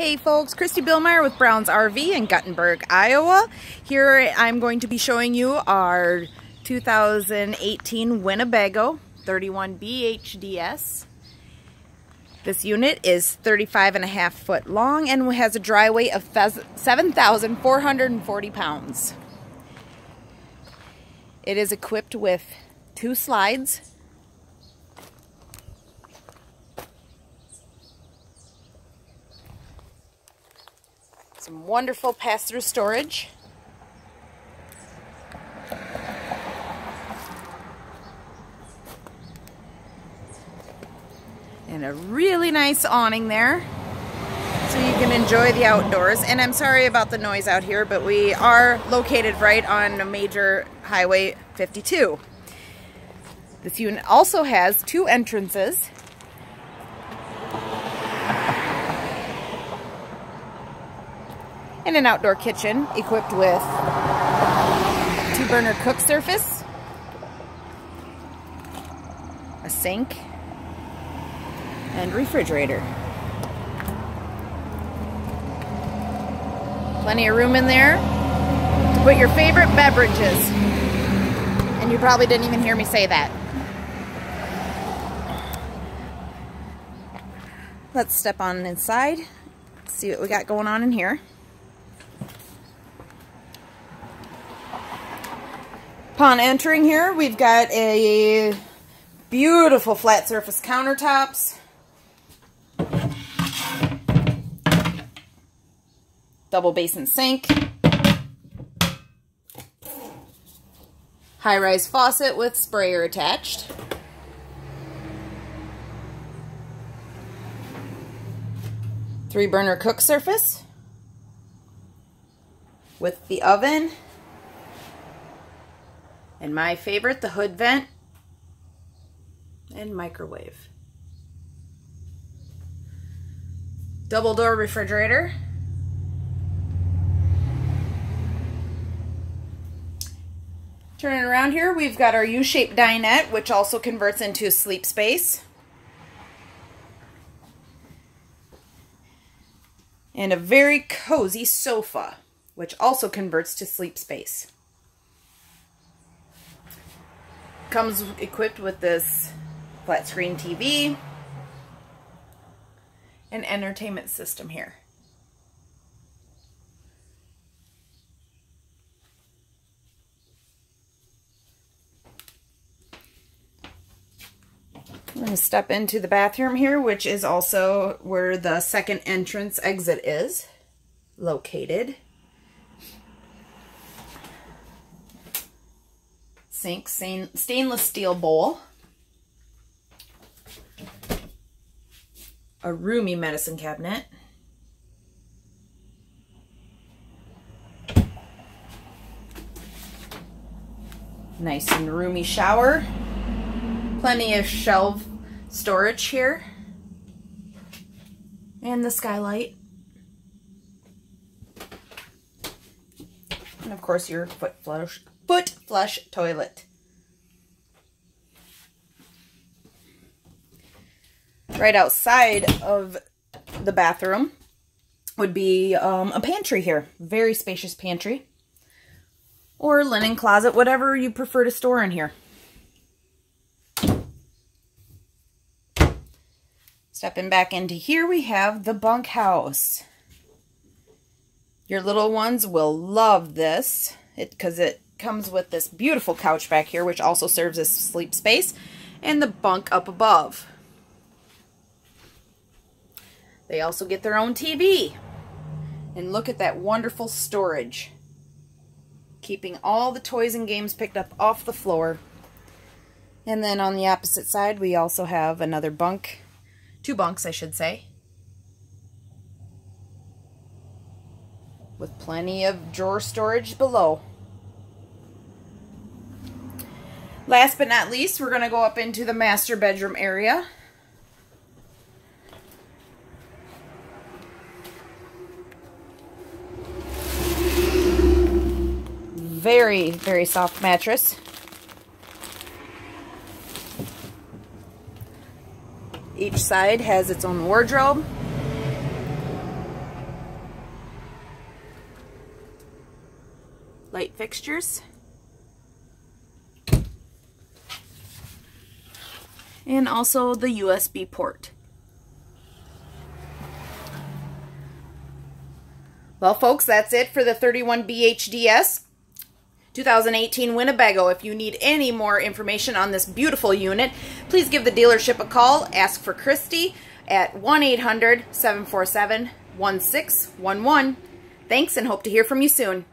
Hey folks, Christy Billmeyer with Brown's RV in Guttenberg, Iowa. Here I'm going to be showing you our 2018 Winnebago 31B HDS. This unit is 35 and a half foot long and has a dry weight of 7,440 pounds. It is equipped with two slides, Some wonderful pass-through storage. And a really nice awning there so you can enjoy the outdoors. And I'm sorry about the noise out here, but we are located right on a major highway 52. This unit also has two entrances and an outdoor kitchen equipped with two burner cook surface, a sink, and refrigerator. Plenty of room in there to put your favorite beverages. And you probably didn't even hear me say that. Let's step on inside, see what we got going on in here. Upon entering here, we've got a beautiful flat surface countertops. Double basin sink. High-rise faucet with sprayer attached. Three burner cook surface with the oven and my favorite, the hood vent and microwave. Double door refrigerator. Turning around here, we've got our U-shaped dinette, which also converts into sleep space. And a very cozy sofa, which also converts to sleep space. Comes equipped with this flat screen TV and entertainment system here. I'm going to step into the bathroom here, which is also where the second entrance exit is located. Sink, stainless steel bowl, a roomy medicine cabinet, nice and roomy shower, plenty of shelf storage here, and the skylight. And of course your foot flush foot flush toilet. Right outside of the bathroom would be um, a pantry here. Very spacious pantry. Or linen closet, whatever you prefer to store in here. Stepping back into here, we have the bunkhouse. Your little ones will love this because it, it comes with this beautiful couch back here, which also serves as sleep space, and the bunk up above. They also get their own TV. And look at that wonderful storage. Keeping all the toys and games picked up off the floor. And then on the opposite side, we also have another bunk. Two bunks, I should say. With plenty of drawer storage below. Last but not least, we're going to go up into the master bedroom area. Very, very soft mattress. Each side has its own wardrobe. Light fixtures. And also the USB port. Well, folks, that's it for the 31BHDS 2018 Winnebago. If you need any more information on this beautiful unit, please give the dealership a call. Ask for Christy at 1-800-747-1611. Thanks and hope to hear from you soon.